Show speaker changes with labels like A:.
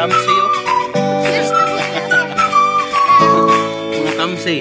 A: tamsi oh. Mga tamsi.